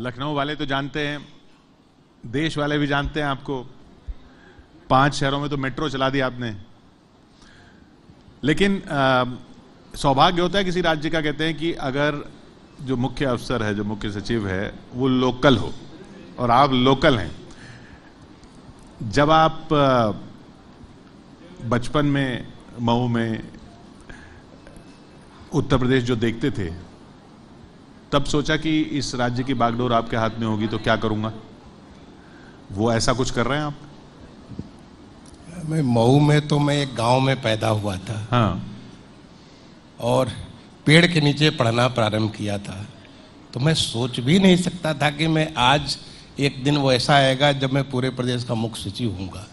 लखनऊ वाले तो जानते हैं, देश वाले भी जानते हैं आपको। पाँच शहरों में तो मेट्रो चला दी आपने। लेकिन सौभाग्य होता है किसी राज्य का कहते हैं कि अगर जो मुख्य अफसर है, जो मुख्य सचिव है, वो लोकल हो और आप लोकल हैं। जब आप बचपन में, मऊ में उत्तर प्रदेश जो देखते थे तब सोचा कि इस राज्य की बागडोर आपके हाथ में होगी तो क्या करूँगा? वो ऐसा कुछ कर रहे हैं आप? मैं मऊ में तो मैं एक गाँव में पैदा हुआ था। हाँ। और पेड़ के नीचे पढ़ना प्रारंभ किया था। तो मैं सोच भी नहीं सकता था कि मैं आज एक दिन वो ऐसा आएगा जब मैं पूरे प्रदेश का मुख्य सचिव हूँगा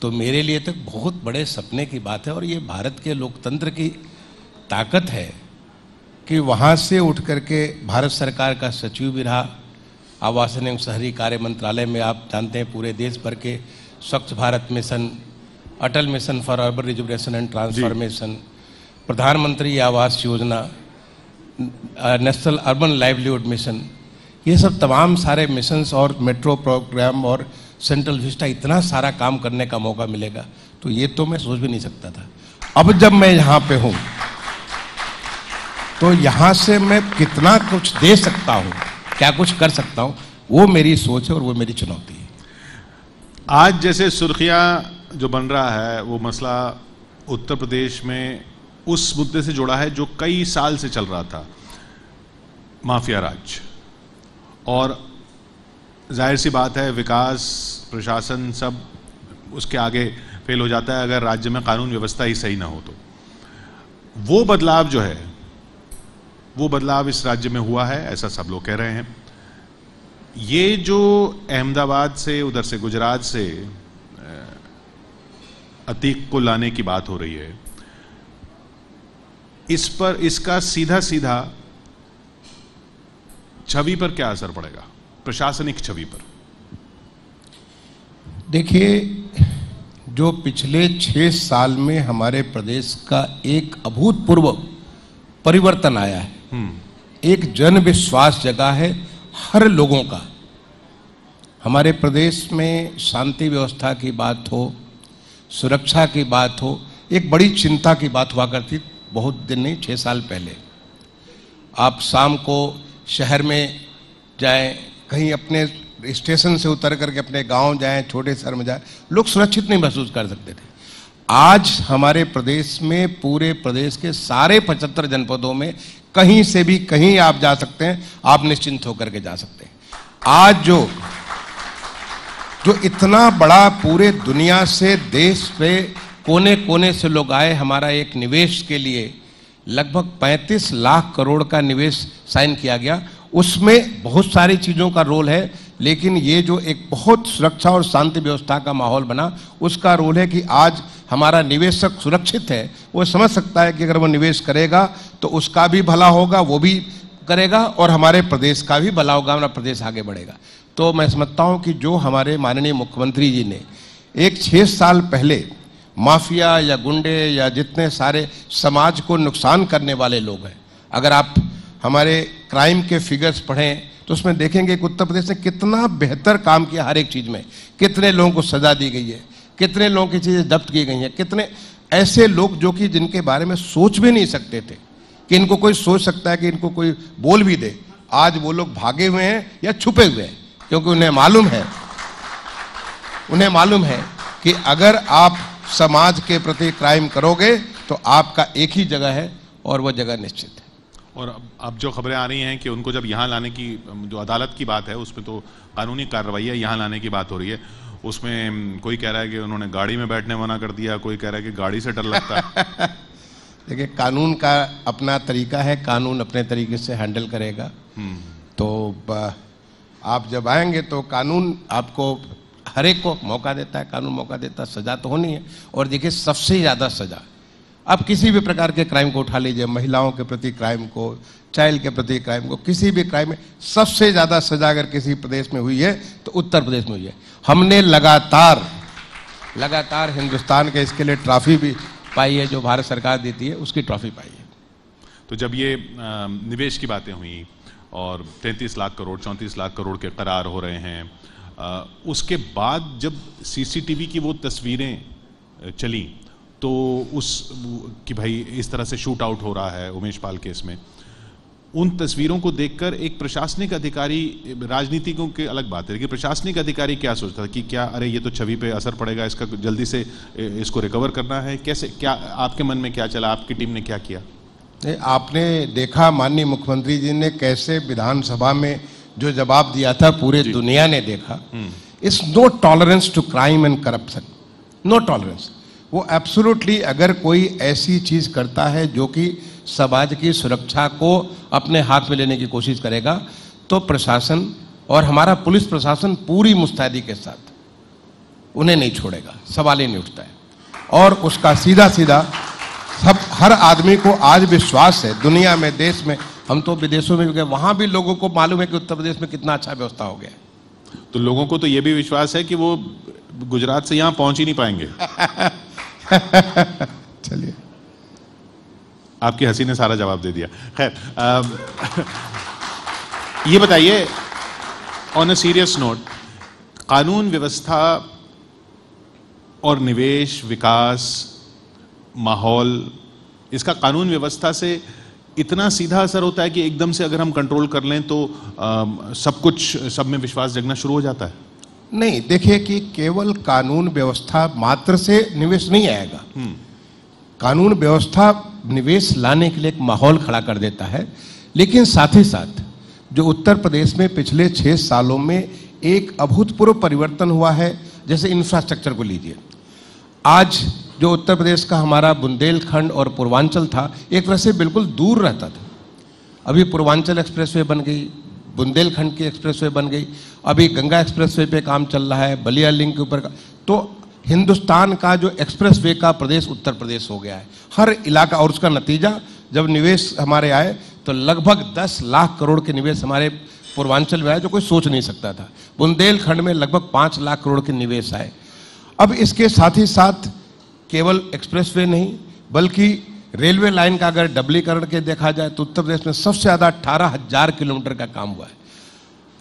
तो मेरे लिए तो बहुत बड़े सपने की बात है और ये भारत के लोकतंत्र की ताकत है। कि वहाँ से उठ करके भारत सरकार का सचिव भी रहा। आवासन एवं शहरी कार्य मंत्रालय में आप जानते हैं, पूरे देश भर के Swachh Bharat mission, Atal mission for urban rejuvenation and transformation Pradhanmantri Awas Yojana national urban livelihood mission ये सब तमाम सारे मिशंस और मेट्रो प्रोग्राम और सेंट्रल विस्टा इतना सारा काम करने का मौका मिलेगा। तो ये तो मैं सोच भी नहीं सकता था। अब जब मैं यहाँ पे हूँ तो यहाँ से मैं कितना कुछ दे सकता हूँ, क्या कुछ कर सकता हूँ, वो मेरी सोच है और वो मेरी चुनौती है। आज जैसे सुर्खियाँ जो बन रहा है, वो मसला उत्तर प्रदेश में उस मुद्दे से जुड़ा है जो कई साल से चल रहा था, माफिया राज। और ज़ाहिर सी बात है, विकास, प्रशासन सब उसके आगे फेल हो जाता है अगर राज्य में कानून व्यवस्था ही सही ना हो तो। वो बदलाव जो है वो बदलाव इस राज्य में हुआ है, ऐसा सब लोग कह रहे हैं ये जो अहमदाबाद से, उधर से गुजरात से अतीक को लाने की बात हो रही है, इस पर, इसका सीधा सीधा छवि पर क्या असर पड़ेगा प्रशासनिक छवि पर देखिए, जो पिछले छह साल में हमारे प्रदेश का एक अभूतपूर्व परिवर्तन आया है। एक जन विश्वास जगह है हर लोगों का। हमारे प्रदेश में शांति व्यवस्था की बात हो, सुरक्षा की बात हो, एक बड़ी चिंता की बात हुआ करती बहुत दिन नहीं छः साल पहले। आप शाम को शहर में जाएँ, कहीं अपने स्टेशन से उतर करके अपने गाँव जाएँ, छोटे शहर में जाएँ, लोग सुरक्षित नहीं महसूस कर सकते थे। आज हमारे प्रदेश में, पूरे प्रदेश के सारे पचहत्तर जनपदों में कहीं से भी कहीं आप जा सकते हैं, आप निश्चिंत होकर के जा सकते हैं। आज जो जो इतना बड़ा पूरे दुनिया से, देश पे कोने कोने से लोग आए हमारा एक निवेश के लिए, लगभग 35 लाख करोड़ का निवेश साइन किया गया। उसमें बहुत सारी चीज़ों का रोल है। लेकिन ये जो एक बहुत सुरक्षा और शांति व्यवस्था का माहौल बना, उसका रोल है कि आज हमारा निवेशक सुरक्षित है। वो समझ सकता है कि अगर वो निवेश करेगा तो उसका भी भला होगा, वो भी करेगा, और हमारे प्रदेश का भी भला होगा, हमारा प्रदेश आगे बढ़ेगा। तो मैं समझता हूँ कि जो हमारे माननीय मुख्यमंत्री जी ने एक छः साल पहले माफिया या गुंडे या जितने सारे समाज को नुकसान करने वाले लोग हैं, अगर आप हमारे क्राइम के फिगर्स पढ़ें तो उसमें देखेंगे कि उत्तर प्रदेश ने कितना बेहतर काम किया हर एक चीज़ में। कितने लोगों को सजा दी गई है, कितने लोगों की चीज़ें जब्त की गई हैं, कितने ऐसे लोग जो कि जिनके बारे में सोच भी नहीं सकते थे, कि इनको कोई सोच सकता है कि इनको कोई बोल भी दे। आज वो लोग भागे हुए हैं या छुपे हुए हैं, क्योंकि उन्हें मालूम है, उन्हें मालूम है कि अगर आप समाज के प्रति क्राइम करोगे तो आपका एक ही जगह है और वह जगह निश्चित है। और अब अब जो खबरें आ रही हैं कि उनको जब यहाँ लाने की जो अदालत की बात है उसमें तो कानूनी कार्रवाई है यहाँ लाने की बात हो रही है। उसमें कोई कह रहा है कि उन्होंने गाड़ी में बैठने मना कर दिया कोई कह रहा है कि गाड़ी से डर लगता है। देखिए कानून का अपना तरीका है कानून अपने तरीके से हैंडल करेगा। हम्म। तो आप जब आएँगे तो कानून आपको हर एक को मौका देता है कानून मौका देता है सजा तो होनी है। और देखिए सबसे ज़्यादा सजा आप किसी भी प्रकार के क्राइम को उठा लीजिए, महिलाओं के प्रति क्राइम को चाइल्ड के प्रति क्राइम को, किसी भी क्राइम में सबसे ज़्यादा सजा अगर किसी प्रदेश में हुई है तो उत्तर प्रदेश में हुई है। हमने लगातार लगातार हिंदुस्तान के इसके लिए ट्रॉफी भी पाई है, जो भारत सरकार देती है, उसकी ट्रॉफी पाई है। तो जब ये निवेश की बातें हुई और 33 लाख करोड़ 34 लाख करोड़ के करार हो रहे हैं उसके बाद जब सीसीटीवी की वो तस्वीरें चली तो उस कि भाई इस तरह से शूट आउट हो रहा है उमेश पाल केस में। उन तस्वीरों को देखकर एक प्रशासनिक अधिकारी राजनीतिकों की अलग बात है लेकिन प्रशासनिक अधिकारी क्या सोचता था कि क्या अरे ये तो छवि पे असर पड़ेगा इसका जल्दी से इसको रिकवर करना है कैसे क्या आपके मन में क्या चला आपकी टीम ने क्या किया? आपने देखा माननीय मुख्यमंत्री जी ने कैसे विधानसभा में जो जवाब दिया था पूरे दुनिया ने देखा। It's no tolerance to crime and corruption no tolerance वो एब्सोल्युटली अगर कोई ऐसी चीज़ करता है जो कि समाज की सुरक्षा को अपने हाथ में लेने की कोशिश करेगा तो प्रशासन और हमारा पुलिस प्रशासन पूरी मुस्तैदी के साथ उन्हें नहीं छोड़ेगा सवाल ही नहीं उठता है। और उसका सीधा सीधा सब हर आदमी को आज विश्वास है दुनिया में देश में हम तो विदेशों में भी गए वहाँ भी लोगों को मालूम है कि उत्तर प्रदेश में कितना अच्छा व्यवस्था हो गया है। तो लोगों को तो यह भी विश्वास है कि वो गुजरात से यहाँ पहुँच ही नहीं पाएँगे। चलिए। आपकी हँसी ने सारा जवाब दे दिया। खैर ये बताइए ऑन अ सीरियस नोट कानून व्यवस्था और निवेश विकास माहौल इसका कानून व्यवस्था से इतना सीधा असर होता है कि एकदम से अगर हम कंट्रोल कर लें तो आ, सब कुछ सब में विश्वास जगना शुरू हो जाता है। नहीं देखिए कि केवल कानून व्यवस्था मात्र से निवेश नहीं आएगा। हम्म। कानून व्यवस्था निवेश लाने के लिए एक माहौल खड़ा कर देता है। लेकिन साथ ही साथ जो उत्तर प्रदेश में पिछले छह सालों में एक अभूतपूर्व परिवर्तन हुआ है जैसे इंफ्रास्ट्रक्चर को लीजिए। आज जो उत्तर प्रदेश का हमारा बुंदेलखंड और पूर्वांचल था एक तरह से बिल्कुल दूर रहता था। अभी पूर्वांचल एक्सप्रेसवे बन गई बुंदेलखंड की एक्सप्रेसवे बन गई। अभी गंगा एक्सप्रेसवे पे काम चल रहा है, बलिया लिंक के ऊपर तो हिंदुस्तान का जो एक्सप्रेसवे का प्रदेश उत्तर प्रदेश हो गया है। हर इलाका और उसका नतीजा, जब निवेश हमारे आए तो लगभग 10 लाख करोड़ के निवेश हमारे पूर्वांचल में आए, जो कोई सोच नहीं सकता था। बुंदेलखंड में लगभग पाँच लाख करोड़ के निवेश आए। अब इसके साथ ही साथ केवल एक्सप्रेसवे नहीं, बल्कि रेलवे लाइन का अगर डबलीकरण के देखा जाए तो उत्तर प्रदेश में सबसे ज़्यादा अट्ठारह हज़ार किलोमीटर का काम हुआ है।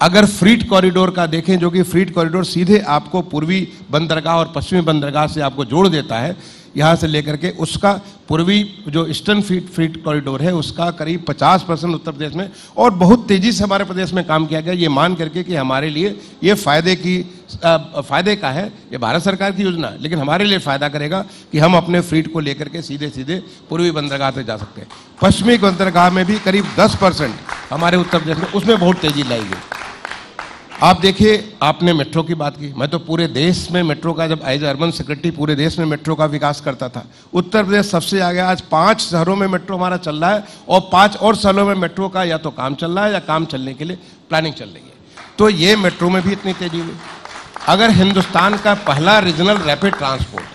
अगर फ्रीट कॉरिडोर का देखें, जो कि फ्रीट कॉरिडोर सीधे आपको पूर्वी बंदरगाह और पश्चिमी बंदरगाह से आपको जोड़ देता है, यहाँ से लेकर के उसका पूर्वी जो ईस्टर्न फ्रीट फ्रीट कॉरिडोर है, उसका करीब 50 परसेंट उत्तर प्रदेश में और बहुत तेज़ी से हमारे प्रदेश में काम किया गया। ये मान करके कि हमारे लिए ये फ़ायदे की फ़ायदे का है, ये भारत सरकार की योजना है लेकिन हमारे लिए फ़ायदा करेगा कि हम अपने फ्रीट को लेकर के सीधे सीधे पूर्वी बंदरगाह तक जा सकते हैं। पश्चिमी बंदरगाह में भी करीब दस परसेंट हमारे उत्तर प्रदेश में, उसमें बहुत तेज़ी लाई गई आप देखिए, आपने मेट्रो की बात की, मैं तो पूरे देश में मेट्रो का, जब एज अर्बन सेक्रेटरी पूरे देश में मेट्रो का विकास करता था, उत्तर प्रदेश सबसे आगे, आज पाँच शहरों में मेट्रो हमारा चल रहा है, और पाँच और शहरों में मेट्रो का या तो काम चल रहा है या काम चलने के लिए प्लानिंग चल रही है। तो ये मेट्रो में भी इतनी तेज़ी हुई। अगर हिंदुस्तान का पहला रीजनल रैपिड ट्रांसपोर्ट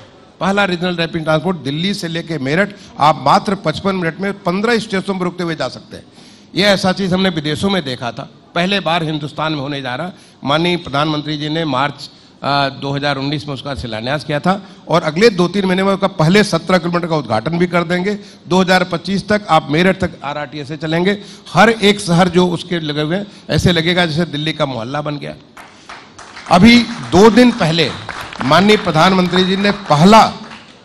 पहला रीजनल रैपिड ट्रांसपोर्ट दिल्ली से लेकर मेरठ, आप मात्र पचपन मिनट में पंद्रह स्टेशनों पर रुकते हुए जा सकते हैं। ये ऐसा चीज़ हमने विदेशों में देखा था। पहले बार हिंदुस्तान में होने जा रहा। माननीय प्रधानमंत्री जी ने मार्च 2019 में उसका शिलान्यास किया था और अगले दो तीन महीने में उसका पहले 17 किलोमीटर का उद्घाटन भी कर देंगे। 2025 तक आप मेरठ तक आरआरटीएस से चलेंगे। हर एक शहर जो उसके लगे हुए ऐसे लगेगा जैसे दिल्ली का मोहल्ला बन गया। अभी दो दिन पहले माननीय प्रधानमंत्री जी ने पहला,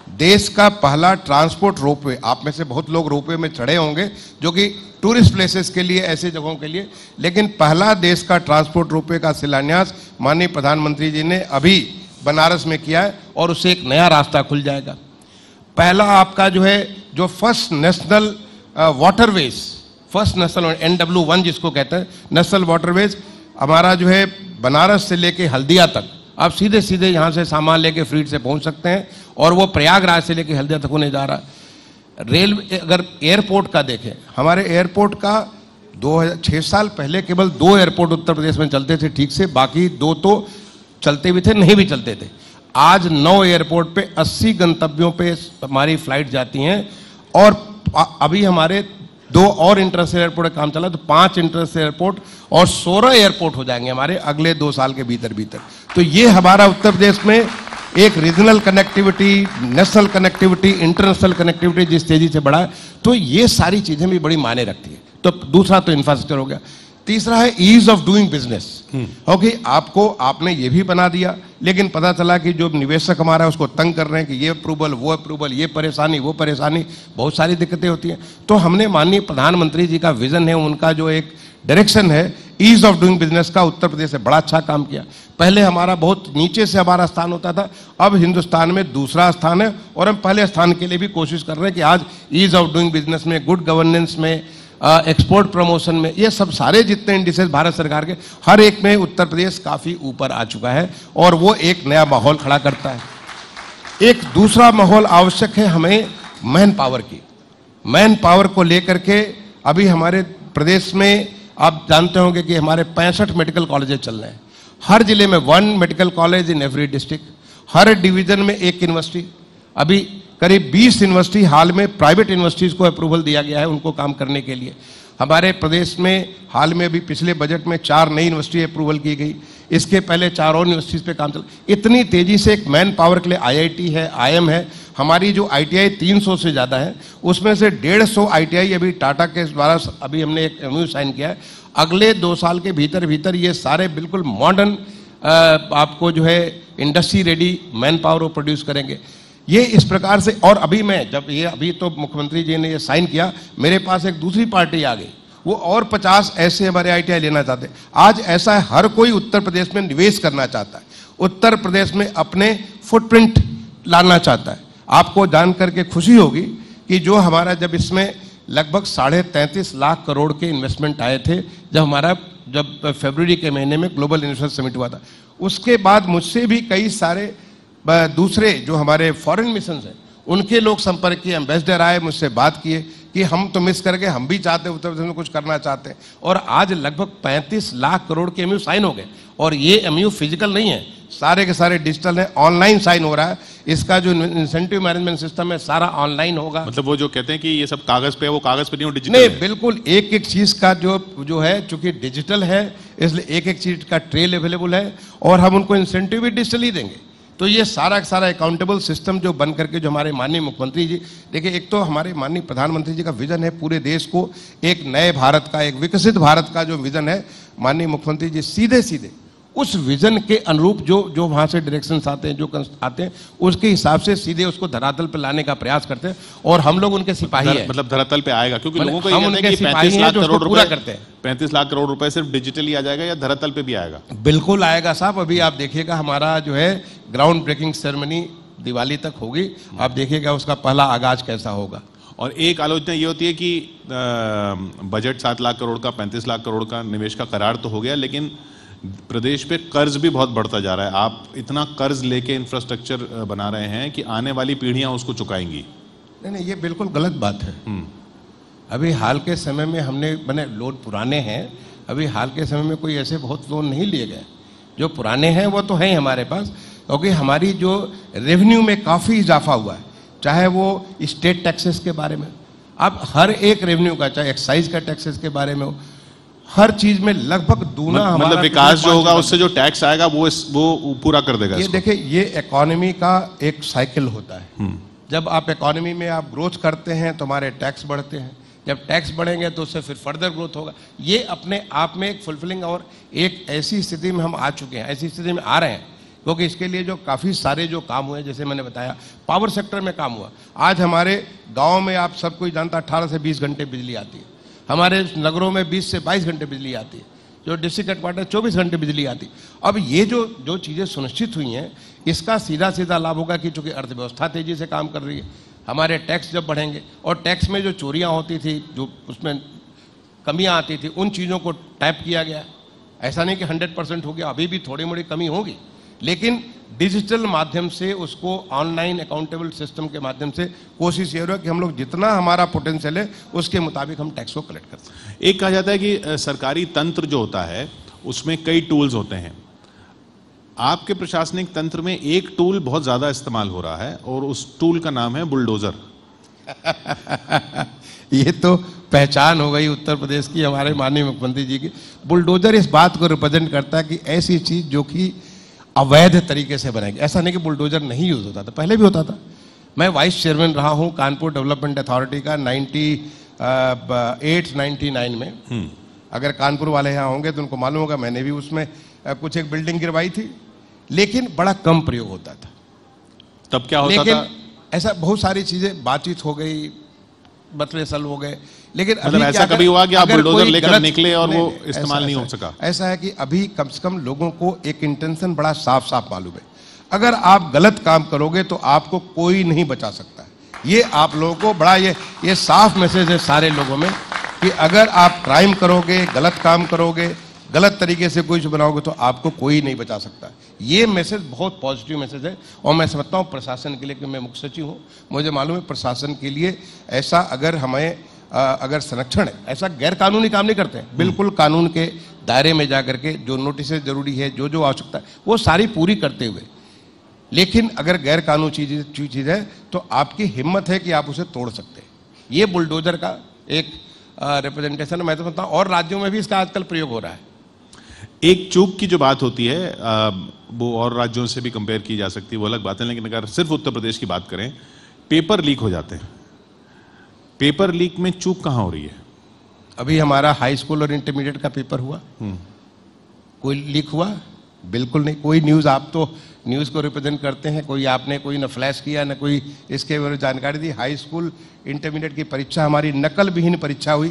देश का पहला ट्रांसपोर्ट रोपवे, आप में से बहुत लोग रोपवे में चढ़े होंगे, जो कि टूरिस्ट प्लेसेस के लिए, ऐसे जगहों के लिए, लेकिन पहला देश का ट्रांसपोर्ट रोपवे का शिलान्यास माननीय प्रधानमंत्री जी ने अभी बनारस में किया है और उससे एक नया रास्ता खुल जाएगा। पहला आपका जो है, जो first national waterways first national N W one जिसको कहते हैं नेशनल वाटरवेज हमारा जो है बनारस से लेके हल्दिया तक, आप सीधे सीधे यहाँ से सामान लेके फ्रीट से पहुँच सकते हैं, और वो प्रयागराज से लेके हल्दिया तक होने जा रहा। है रेल, अगर एयरपोर्ट का देखें, हमारे एयरपोर्ट का दो हज़ार छः साल पहले केवल दो एयरपोर्ट उत्तर प्रदेश में चलते थे ठीक से, बाकी दो तो चलते भी थे, नहीं भी चलते थे। आज नौ एयरपोर्ट पे 80 गंतव्यों पे हमारी फ़्लाइट जाती हैं, और अभी हमारे दो और इंटरनेशनल एयरपोर्ट काम चला तो पाँच इंटरनेशनल एयरपोर्ट और सोलह एयरपोर्ट हो जाएँगे हमारे अगले दो साल के भीतर भीतर। तो ये हमारा उत्तर प्रदेश में एक regional connectivity national connectivity international connectivity जिस तेज़ी से बढ़ा है तो ये सारी चीज़ें भी बड़ी माने रखती है। तो दूसरा तो इंफ्रास्ट्रक्चर हो गया। तीसरा है ease of doing business okay आपको आपने ये भी बना दिया लेकिन पता चला कि जो निवेशक हमारा है उसको तंग कर रहे हैं कि ये अप्रूवल वो अप्रूवल ये परेशानी वो परेशानी बहुत सारी दिक्कतें होती हैं। तो हमने माननीय प्रधानमंत्री जी का विजन है उनका जो एक डायरेक्शन है ईज ऑफ़ डूइंग बिज़नेस का उत्तर प्रदेश से बड़ा अच्छा काम किया। पहले हमारा बहुत नीचे से हमारा स्थान होता था अब हिंदुस्तान में दूसरा स्थान है और हम पहले स्थान के लिए भी कोशिश कर रहे हैं कि आज ईज ऑफ़ डूइंग बिज़नेस में गुड गवर्नेंस में एक्सपोर्ट प्रमोशन में, ये सब सारे जितने इंडिसेस भारत सरकार के, हर एक में उत्तर प्रदेश काफ़ी ऊपर आ चुका है और वो एक नया माहौल खड़ा करता है। एक दूसरा माहौल आवश्यक है हमें मैन पावर की। मैन पावर को लेकर के अभी हमारे प्रदेश में, आप जानते होंगे कि हमारे पैंसठ मेडिकल कॉलेजेस चल रहे हैं। हर ज़िले में one medical college in every district her division में एक यूनिवर्सिटी अभी करीब 20 यूनिवर्सिटी हाल में प्राइवेट यूनिवर्सिटीज़ को अप्रूवल दिया गया है उनको काम करने के लिए। हमारे प्रदेश में हाल में अभी पिछले बजट में चार नई यूनिवर्सिटी अप्रूवल की गई। इसके पहले चार और यूनिवर्सिटीज़ पे काम चल इतनी तेज़ी से एक मैन पावर के लिए आईआईटी है, आईएम है, हमारी जो आईटीआई 300 से ज़्यादा है, उसमें से डेढ़ सौ आई अभी टाटा के द्वारा अभी हमने एक एम साइन किया है। अगले दो साल के भीतर भीतर ये सारे बिल्कुल मॉडर्न आपको जो है इंडस्ट्री रेडी मैन पावर वो प्रोड्यूस करेंगे। ये इस प्रकार से, और अभी मैं, जब ये, अभी तो मुख्यमंत्री जी ने ये साइन किया, मेरे पास एक दूसरी पार्टी आ गई। वो और पचास ऐसे हमारे आई लेना चाहते आज ऐसा है हर कोई उत्तर प्रदेश में निवेश करना चाहता है। उत्तर प्रदेश में अपने फुटप्रिंट लाना चाहता है। आपको जान करके खुशी होगी कि जो हमारा, जब इसमें लगभग साढ़े तैंतीस लाख करोड़ के इन्वेस्टमेंट आए थे, जब हमारा, जब फरवरी के महीने में ग्लोबल इन्वेस्टमेंट समिट हुआ था। उसके बाद मुझसे भी कई सारे दूसरे जो हमारे फॉरेन मिशन हैं उनके लोग संपर्क किए एम्बेसडर आए मुझसे बात किए कि हम तो मिस करके हम भी चाहते हैं उत्तर प्रदेश में कुछ करना चाहते हैं। और आज लगभग 35 लाख करोड़ के एमयू साइन हो गए। और ये एमयू फ़िज़िकल नहीं है। सारे के सारे डिजिटल है ऑनलाइन साइन हो रहा है। इसका जो इंसेंटिव मैनेजमेंट सिस्टम है सारा ऑनलाइन होगा। मतलब वो जो कहते हैं कि ये सब कागज़ पे है वो कागज़ पे नहीं डिजिटल नहीं है। बिल्कुल एक एक चीज़ का जो जो है चूँकि डिजिटल है इसलिए एक एक चीज़ का ट्रेल अवेलेबल है। और हम उनको इंसेंटिव भी डिजिटल ही देंगे। तो ये सारा सारा अकाउंटेबल सिस्टम जो बन करके जो हमारे माननीय मुख्यमंत्री जी देखिए एक तो हमारे माननीय प्रधानमंत्री जी का विजन है पूरे देश को एक नए भारत का एक विकसित भारत का जो विजन है माननीय मुख्यमंत्री जी सीधे सीधे उस विजन के अनुरूप जो जो वहाँ से डायरेक्शन आते हैं जो आते हैं उसके हिसाब से सीधे उसको धरातल पर लाने का प्रयास करते हैं और हम लोग उनके सिपाही हैं। मतलब धरातल पे आएगा क्योंकि लोगों को हम उनके सिपाही लाख करोड़ रुपए करते हैं। पैंतीस लाख करोड़ रुपए सिर्फ़ डिजिटली आ जाएगा या धरातल पे भी आएगा? बिल्कुल आएगा साहब अभी आप देखिएगा हमारा जो है ग्राउंड ब्रेकिंग सेरेमनी दिवाली तक होगी। आप देखिएगा उसका पहला आगाज़ कैसा होगा। और एक आलोचना ये होती है कि बजट सात लाख करोड़ का पैंतीस लाख करोड़ का निवेश का करार तो हो गया लेकिन प्रदेश पे कर्ज भी बहुत बढ़ता जा रहा है। आप इतना कर्ज लेके इंफ्रास्ट्रक्चर बना रहे हैं कि आने वाली पीढ़ियाँ उसको चुकाएँगी। नहीं नहीं ये बिल्कुल गलत बात है। हम्म। अभी हाल के समय में हमने मैंने लोन पुराने हैं अभी हाल के समय में कोई ऐसे बहुत लोन नहीं लिए गए। जो पुराने हैं वो तो हैं हमारे पास क्योंकि हमारी जो रेवेन्यू में काफ़ी इजाफा हुआ है चाहे वो स्टेट टैक्सेस के बारे में। अब हर एक रेवेन्यू का चाहे एक्साइज का टैक्सेस के बारे में हो हर चीज़ में लगभग दूना मतलब मतलब विकास जो होगा उससे जो टैक्स आएगा वो इस, वो पूरा कर देगा ये देखिए ये इकोनॉमी का एक साइकिल होता है। हम्म। जब आप इकोनॉमी में आप ग्रोथ करते हैं तो हमारे टैक्स बढ़ते हैं। जब टैक्स बढ़ेंगे तो उससे फिर फर्दर ग्रोथ होगा। ये अपने आप में एक फुलफिलिंग और एक ऐसी स्थिति में हम आ चुके हैं ऐसी स्थिति में आ रहे हैं। क्योंकि इसके लिए जो काफ़ी सारे जो काम हुए जैसे मैंने बताया पावर सेक्टर में काम हुआ। आज हमारे गाँव में आप सब कोई जानता अट्ठारह से बीस घंटे बिजली आती है। हमारे नगरों में 20 से 22 घंटे बिजली आती है। जो डिस्ट्रिक्ट हेडक्वार्टर 24 घंटे बिजली आती अब ये जो जो चीज़ें सुनिश्चित हुई हैं, इसका सीधा सीधा लाभ होगा कि चूँकि अर्थव्यवस्था तेज़ी से काम कर रही है, हमारे टैक्स जब बढ़ेंगे, और टैक्स में जो चोरियाँ होती थी, जो उसमें कमियाँ आती थी, उन चीज़ों को टैप किया गया। ऐसा नहीं कि हंड्रेड परसेंट हो गया, अभी भी थोड़ी मोड़ी कमी होगी। लेकिन डिजिटल माध्यम से उसको ऑनलाइन अकाउंटेबल सिस्टम के माध्यम से कोशिश ये हो रहा कि हम लोग जितना हमारा पोटेंशियल है उसके मुताबिक हम टैक्स को कलेक्ट कर सकते एक कहा जाता है कि सरकारी तंत्र जो होता है उसमें कई टूल्स होते हैं। आपके प्रशासनिक तंत्र में एक टूल बहुत ज़्यादा इस्तेमाल हो रहा है और उस टूल का नाम है बुलडोजर ये तो पहचान हो गई उत्तर प्रदेश की हमारे माननीय मुख्यमंत्री जी की। बुलडोजर इस बात को रिप्रेजेंट करता है कि ऐसी चीज़ जो कि अवैध तरीके से बनाएँगे। ऐसा नहीं कि बुलडोजर नहीं यूज़ होता था पहले भी होता था। मैं वाइस चेयरमैन रहा हूँ कानपुर डेवलपमेंट अथॉरिटी का नाइन्टी एट नाइन्टी नाइन में। हम्म। अगर कानपुर वाले यहाँ होंगे तो उनको मालूम होगा मैंने भी उसमें कुछ एक बिल्डिंग गिरवाई थी। लेकिन बड़ा कम प्रयोग होता था। तब क्या होता लेकिन था? ऐसा बहुत सारी चीज़ें बातचीत हो गई मतले सल हो गए। लेकिन मतलब अभी ऐसा कभी हुआ कि आप बुलडोजर लेकर निकले और वो इस्तेमाल नहीं हो सका? ऐसा है कि अभी कम से कम लोगों को एक इंटेंशन बड़ा साफ़ साफ़ मालूम है। अगर आप गलत काम करोगे तो आपको कोई नहीं बचा सकता ये आप लोगों को बड़ा ये ये साफ़ मैसेज है सारे लोगों में कि अगर आप क्राइम करोगे गलत काम करोगे गलत तरीके से कुछ बनाओगे तो आपको कोई नहीं बचा सकता ये मैसेज बहुत पॉजिटिव मैसेज है और मैं समझता हूँ प्रशासन के लिए कि मैं मुख्य सचिव हूँ। मुझे मालूम है प्रशासन के लिए ऐसा अगर हमें अगर संरक्षण है ऐसा गैर कानूनी काम नहीं करते। हैं बिल्कुल कानून के दायरे में जा करके जो नोटिस ज़रूरी है जो जो आवश्यकता है वो सारी पूरी करते हुए। लेकिन अगर गैर कानूनी चीज़ चीज़ है तो आपकी हिम्मत है कि आप उसे तोड़ सकते हैं। ये बुलडोजर का एक रिप्रेजेंटेशन मैं तो समझता हूँ और राज्यों में भी इसका आजकल प्रयोग हो रहा है। एक चूक की जो बात होती है आ, वो और राज्यों से भी कंपेयर की जा सकती है वो अलग बात है। लेकिन अगर सिर्फ़ उत्तर प्रदेश की बात करें पेपर लीक हो जाते हैं। पेपर लीक में चूक कहाँ हो रही है? अभी हमारा हाई स्कूल और इंटरमीडिएट का पेपर हुआ। कोई लीक हुआ? बिल्कुल नहीं। कोई न्यूज़ आप तो न्यूज़ को रिप्रेजेंट करते हैं। कोई आपने कोई न फ्लैश किया न कोई इसके बारे में जानकारी दी। हाई स्कूल इंटरमीडिएट की परीक्षा हमारी नकल विहीन परीक्षा हुई।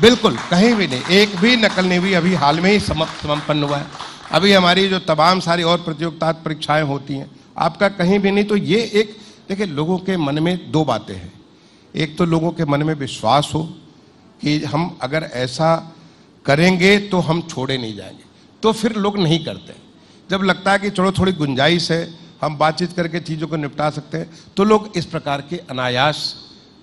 बिल्कुल कहीं भी नहीं। एक भी नकल नहीं हुई। अभी हाल में ही समाप्त संपन्न हुआ है। अभी हमारी जो तमाम सारी और प्रतियोगिता परीक्षाएँ होती हैं आपका कहीं भी नहीं तो ये एक देखिए लोगों के मन में दो बातें हैं। एक तो लोगों के मन में विश्वास हो कि हम अगर ऐसा करेंगे तो हम छोड़े नहीं जाएँगे। तो फिर लोग नहीं करते। जब लगता है कि चलो थोड़ी गुंजाइश है, हम बातचीत करके चीज़ों को निपटा सकते हैं तो लोग इस प्रकार के अनायास,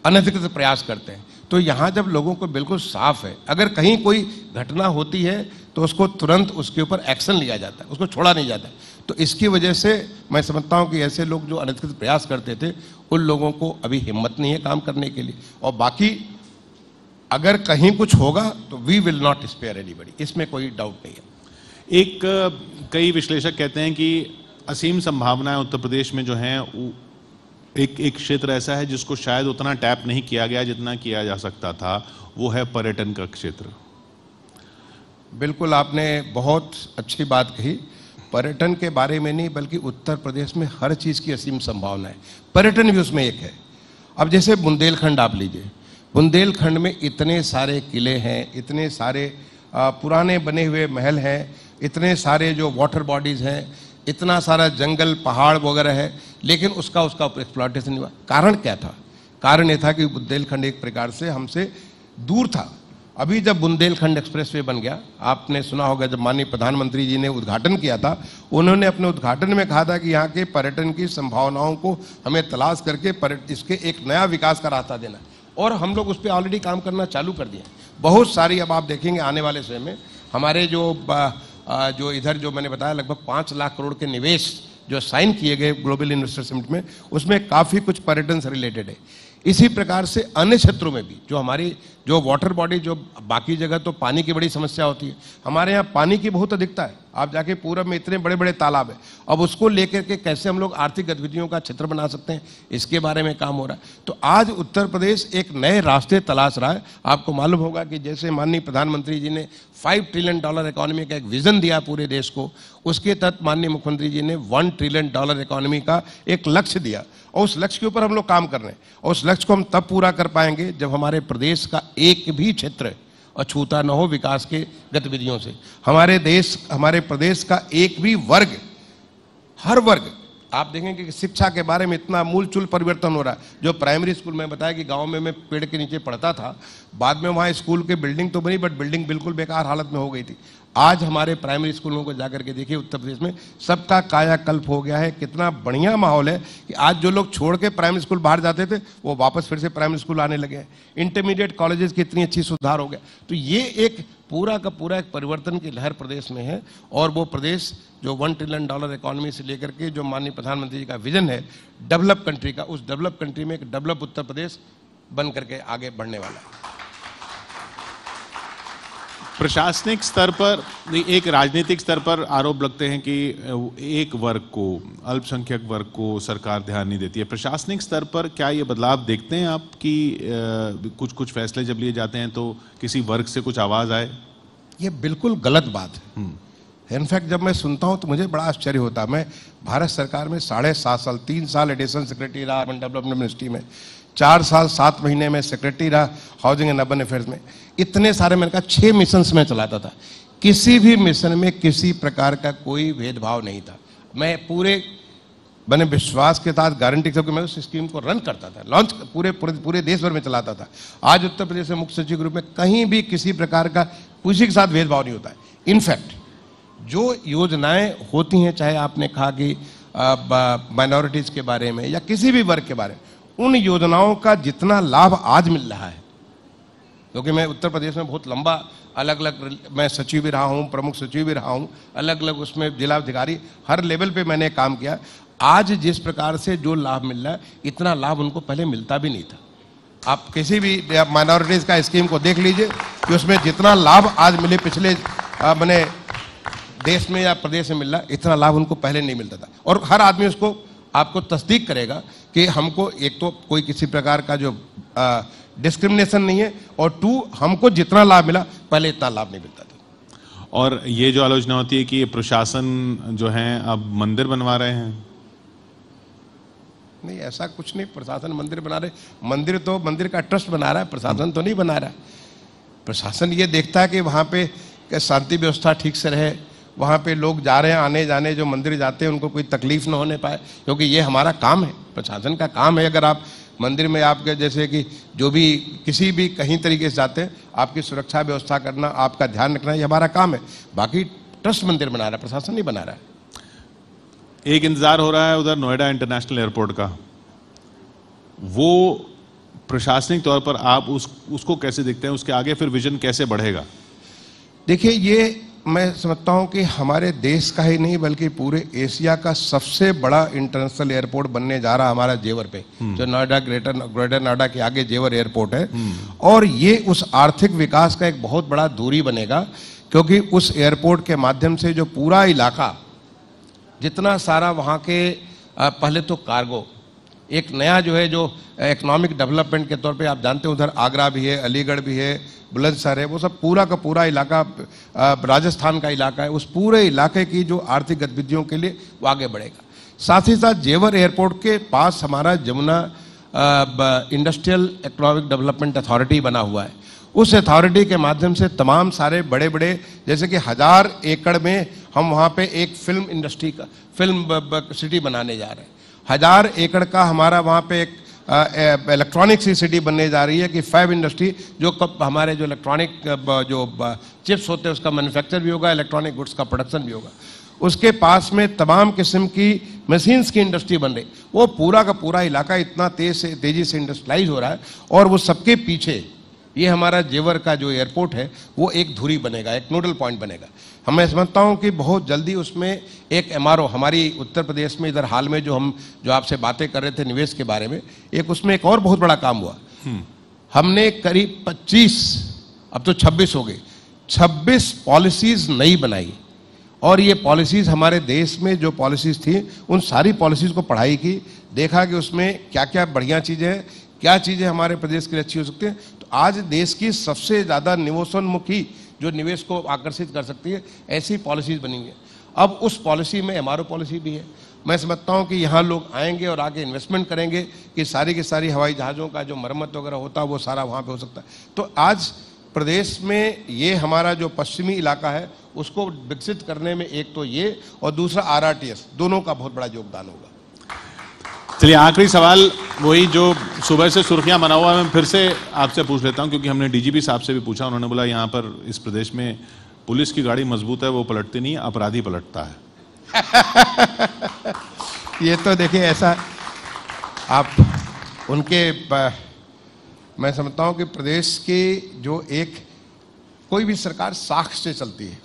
अनधिकृत प्रयास करते हैं। तो यहाँ जब लोगों को बिल्कुल साफ़ है, अगर कहीं कोई घटना होती है तो उसको तुरंत उसके ऊपर एक्शन लिया जाता है, उसको छोड़ा नहीं जाता तो इसकी वजह से मैं समझता हूँ कि ऐसे लोग जो अनधिकृत प्रयास करते थे उन लोगों को अभी हिम्मत नहीं है काम करने के लिए। और बाकी अगर कहीं कुछ होगा तो we will not spare anybody इसमें कोई डाउट नहीं है। एक कई विश्लेषक कहते हैं कि असीम संभावनाएँ उत्तर प्रदेश में जो हैं एक एक क्षेत्र ऐसा है जिसको शायद उतना टैप नहीं किया गया जितना किया जा सकता था। वो है पर्यटन का क्षेत्र। बिल्कुल आपने बहुत अच्छी बात कही। पर्यटन के बारे में नहीं, बल्कि उत्तर प्रदेश में हर चीज़ की असीम संभावना है। पर्यटन भी उसमें एक है। अब जैसे बुंदेलखंड आप लीजिए। बुंदेलखंड में इतने सारे किले हैं, इतने सारे पुराने बने हुए महल हैं, इतने सारे जो वाटर बॉडीज़ हैं, इतना सारा जंगल, पहाड़ वगैरह है, लेकिन उसका उसका एक्सप्लॉटेशन नहीं हुआ। कारण क्या था? कारण ये था कि बुंदेलखंड एक प्रकार से हमसे दूर था। अभी जब बुंदेलखंड एक्सप्रेसवे बन गया, आपने सुना होगा जब माननीय प्रधानमंत्री जी ने उद्घाटन किया था, उन्होंने अपने उद्घाटन में कहा था कि यहाँ के पर्यटन की संभावनाओं को हमें तलाश करके इसके एक नया विकास का रास्ता देना और हम लोग उस पर ऑलरेडी काम करना चालू कर दिया बहुत सारी अब आप देखेंगे आने वाले समय में, हमारे जो जो इधर जो मैंने बताया, लगभग पाँच लाख करोड़ के निवेश जो साइन किए गए ग्लोबल इन्वेस्टर समिट में, उसमें काफ़ी कुछ पर्यटन से रिलेटेड है। इसी प्रकार से अन्य क्षेत्रों में भी, जो हमारी, जो वाटर बॉडी जो बाकी जगह तो पानी की बड़ी समस्या होती है। हमारे यहाँ पानी की बहुत अधिकता है। आप जाके पूरब में इतने बड़े बड़े तालाब है। अब उसको लेकर के कैसे हम लोग आर्थिक गतिविधियों का क्षेत्र बना सकते हैं, इसके बारे में काम हो रहा है। तो आज उत्तर प्रदेश एक नए रास्ते तलाश रहा है। आपको मालूम होगा कि जैसे माननीय प्रधानमंत्री जी ने फाइव ट्रिलियन डॉलर इकोनॉमी का एक विजन दिया पूरे देश को, उसके तहत माननीय मुख्यमंत्री जी ने वन ट्रिलियन डॉलर इकोनॉमी का एक लक्ष्य दिया। और उस लक्ष्य के ऊपर हम लोग काम कर रहे हैं। और उस लक्ष्य को हम तब पूरा कर पाएँगे जब हमारे प्रदेश का एक भी क्षेत्र अछूता न हो विकास के गतिविधियों से। हमारे देश, हमारे प्रदेश का एक भी वर्ग, हर वर्ग, आप देखेंगे कि शिक्षा के बारे में इतना मूल चूल परिवर्तन हो रहा है। जो प्राइमरी स्कूल में बताया कि गाँव में मैं पेड़ के नीचे पढ़ता था, बाद में वहाँ स्कूल के बिल्डिंग तो बनी बट बिल्डिंग बिल्कुल बेकार हालत में हो गई थी। आज हमारे प्राइमरी स्कूलों को जाकर के देखिए उत्तर प्रदेश में, सबका कायाकल्प हो गया है, कितना बढ़िया माहौल है कि आज जो लोग छोड़ के प्राइमरी स्कूल बाहर जाते थे, वो वापस फिर से प्राइमरी स्कूल आने लगे हैं। इंटरमीडिएट कॉलेजेस की इतनी अच्छी सुधार हो गया। तो ये एक पूरा का पूरा एक परिवर्तन की लहर प्रदेश में है और वो प्रदेश जो वन ट्रिलियन डॉलर इकोनॉमी से लेकर के जो माननीय प्रधानमंत्री जी का विजन है डेवलप कंट्री का, उस डेवलप कंट्री में एक डेवलप उत्तर प्रदेश बन करके आगे बढ़ने वाला है। प्रशासनिक स्तर पर एक राजनीतिक स्तर पर आरोप लगते हैं कि एक वर्ग को अल्पसंख्यक वर्ग को सरकार ध्यान नहीं देती है। प्रशासनिक स्तर पर क्या ये बदलाव देखते हैं आप कि कुछ कुछ फैसले जब लिए जाते हैं तो किसी वर्ग से कुछ आवाज़ आए? ये बिल्कुल गलत बात है। इनफैक्ट हम्म। जब मैं सुनता हूँ तो मुझे बड़ा आश्चर्य होता है। मैं भारत सरकार में साढ़े सात साल तीन साल एडिशनल सेक्रेटरी रहा डेवलपमेंट मिनिस्ट्री में। चार साल, सात महीने में सेक्रेटरी रहा हाउसिंग एंड अर्बन अफेयर्स में। इतने सारे मैंने कहा छः मिशन में चलाता था। किसी भी मिशन में किसी प्रकार का कोई भेदभाव नहीं था। मैं पूरे, मैंने विश्वास के साथ गारंटी करके मैं उस स्कीम को रन करता था। लॉन्च पूरे पूरे पूरे देश भर में चलाता था। आज उत्तर प्रदेश में मुख्य सचिव के रूप में कहीं भी किसी प्रकार का किसी के साथ भेदभाव नहीं होता है। इनफैक्ट जो योजनाएँ होती हैं, चाहे आपने कहा कि माइनॉरिटीज के बारे में या किसी भी वर्ग के बारे में उन योजनाओं का जितना लाभ आज मिल रहा है। क्योंकि तो मैं उत्तर प्रदेश में बहुत लंबा अलग अलग मैं सचिव भी रहा हूँ, प्रमुख सचिव भी रहा हूँ अलग अलग उसमें जिलाधिकारी हर लेवल पे मैंने काम किया। आज जिस प्रकार से जो लाभ मिल रहा है, इतना लाभ उनको पहले मिलता भी नहीं था। आप किसी भी माइनॉरिटीज़ का स्कीम को देख लीजिए, कि उसमें जितना लाभ आज मिले पिछले मैंने देश में या प्रदेश में मिल रहा इतना लाभ उनको पहले नहीं मिलता था। और हर आदमी उसको, आपको तस्दीक करेगा कि हमको एक तो कोई किसी प्रकार का जो डिस्क्रिमिनेशन नहीं है और टू हमको जितना लाभ मिला पहले इतना लाभ नहीं मिलता था। और ये जो आलोचना होती है कि प्रशासन जो है अब मंदिर बनवा रहे हैं। नहीं ऐसा कुछ नहीं प्रशासन मंदिर बना रहे। मंदिर तो मंदिर का ट्रस्ट बना रहा है प्रशासन तो नहीं बना रहा। प्रशासन ये देखता है कि वहाँ पे शांति व्यवस्था ठीक से रहे वहाँ पे लोग जा रहे हैं आने जाने जो मंदिर जाते हैं उनको कोई तकलीफ़ ना होने पाए क्योंकि ये हमारा काम है प्रशासन का काम है। अगर आप मंदिर में आपके जैसे कि जो भी किसी भी कहीं तरीके से जाते हैं आपकी सुरक्षा व्यवस्था करना आपका ध्यान रखना ये हमारा काम है। बाकी ट्रस्ट मंदिर बना रहा है प्रशासन नहीं बना रहा है। एक इंतज़ार हो रहा है उधर नोएडा इंटरनेशनल एयरपोर्ट का। वो प्रशासनिक तौर पर आप उस उसको कैसे देखते हैं उसके आगे फिर विजन कैसे बढ़ेगा? देखिए ये मैं समझता हूँ कि हमारे देश का ही नहीं बल्कि पूरे एशिया का सबसे बड़ा इंटरनेशनल एयरपोर्ट बनने जा रहा हमारा जेवर पे हम्म। जो नोएडा ग्रेटर ग्रेटर नोएडा के आगे जेवर एयरपोर्ट है हम्म। और ये उस आर्थिक विकास का एक बहुत बड़ा दूरी बनेगा क्योंकि उस एयरपोर्ट के माध्यम से जो पूरा इलाका जितना सारा वहाँ के पहले तो कार्गो एक नया जो है, जो इकोनॉमिक डेवलपमेंट के तौर पे आप जानते हैं, उधर आगरा भी है, अलीगढ़ भी है, बुलंदशहर है, वो सब पूरा का पूरा इलाका राजस्थान का इलाका है, उस पूरे इलाके की जो आर्थिक गतिविधियों के लिए वो आगे बढ़ेगा। साथ ही साथ जेवर एयरपोर्ट के पास हमारा Jamuna industrial economic development authority बना हुआ है। उस अथॉरिटी के माध्यम से तमाम सारे बड़े बड़े जैसे कि हज़ार एकड़ में हम वहाँ पे एक फ़िल्म इंडस्ट्री का फ़िल्म सिटी बनाने जा रहे हैं। हज़ार एकड़ का हमारा वहाँ पे एक इलेक्ट्रॉनिक सी सिटी बनने जा रही है कि फैब इंडस्ट्री जो कब हमारे जो इलेक्ट्रॉनिक जो चिप्स होते हैं, उसका मैन्युफैक्चर भी होगा इलेक्ट्रॉनिक गुड्स का प्रोडक्शन भी होगा। उसके पास में तमाम किस्म की मशीन्स की इंडस्ट्री बन रही। वो पूरा का पूरा इलाका इतना तेज से, तेज़ी से इंडस्ट्रियलाइज हो रहा है और वो सबके पीछे ये हमारा जेवर का जो एयरपोर्ट है वो एक धुरी बनेगा एक नोडल पॉइंट बनेगा। हम मैं समझता हूँ कि बहुत जल्दी उसमें एक एमआरओ हमारी उत्तर प्रदेश में इधर हाल में जो हम जो आपसे बातें कर रहे थे निवेश के बारे में एक उसमें एक और बहुत बड़ा काम हुआ। हम्म। हमने करीब 25 अब तो 26 हो गए 26 पॉलिसीज़ नई बनाई। और ये पॉलिसीज़ हमारे देश में जो पॉलिसीज़ थी उन सारी पॉलिसीज़ को पढ़ाई की देखा कि उसमें क्या क्या बढ़िया चीज़ें हैं क्या चीज़ें हमारे प्रदेश के लिए अच्छी हो सकती हैं। आज देश की सबसे ज़्यादा निवेशोन्मुखी जो निवेश को आकर्षित कर सकती है, ऐसी पॉलिसीज़ बनी है अब उस पॉलिसी में एमआरओ पॉलिसी भी है। मैं समझता हूँ कि यहाँ लोग आएँगे और आगे इन्वेस्टमेंट करेंगे कि सारी की सारी हवाई जहाज़ों का जो मरम्मत वगैरह होता है वो सारा वहाँ पे हो सकता है। तो आज प्रदेश में ये हमारा जो पश्चिमी इलाका है, उसको विकसित करने में एक तो ये और दूसरा आरआरटीएस दोनों का बहुत बड़ा योगदान होगा। चलिए, आखिरी सवाल वही जो सुबह से सुर्खियाँ बना हुआ है, मैं फिर से आपसे पूछ लेता हूँ, क्योंकि हमने डीजीपी साहब से भी पूछा, उन्होंने बोला यहाँ पर इस प्रदेश में पुलिस की गाड़ी मज़बूत है, वो पलटती नहीं, अपराधी पलटता है। ये तो देखिए, ऐसा आप उनके मैं समझता हूँ कि प्रदेश की जो एक कोई भी सरकार साख से चलती है,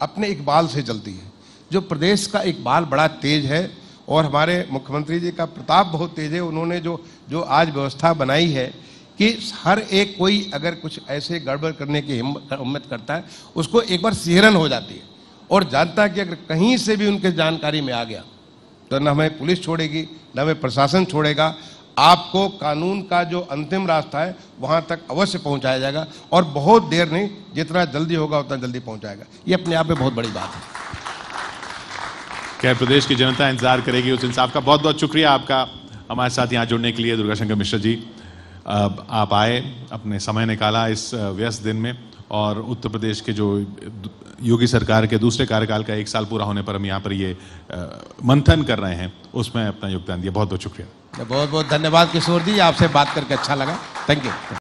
अपने इकबाल से चलती है, जो प्रदेश का इकबाल बड़ा तेज है और हमारे मुख्यमंत्री जी का प्रताप बहुत तेज है। उन्होंने जो जो आज व्यवस्था बनाई है कि हर एक कोई अगर कुछ ऐसे गड़बड़ करने की हिम्मत करता है, उसको एक बार सिहरन हो जाती है। और जानता है कि अगर कहीं से भी उनके जानकारी में आ गया तो न हमें पुलिस छोड़ेगी, न हमें प्रशासन छोड़ेगा। आपको कानून का जो अंतिम रास्ता है, वहाँ तक अवश्य पहुँचाया जाएगा। और बहुत देर नहीं, जितना जल्दी होगा, उतना जल्दी पहुँचाएगा। ये अपने आप में बहुत बड़ी बात है। क्या प्रदेश की जनता इंतज़ार करेगी उस इंसाफ का। बहुत बहुत शुक्रिया आपका हमारे साथ यहाँ जुड़ने के लिए, दुर्गा शंकर मिश्रा जी। आप आए, अपने समय निकाला इस व्यस्त दिन में और उत्तर प्रदेश के जो योगी सरकार के दूसरे कार्यकाल का एक साल पूरा होने पर हम यहाँ पर ये मंथन कर रहे हैं, उसमें अपना योगदान दिया। बहुत बहुत शुक्रिया। बहुत बहुत धन्यवाद किशोर जी, आपसे बात करके अच्छा लगा। Thank you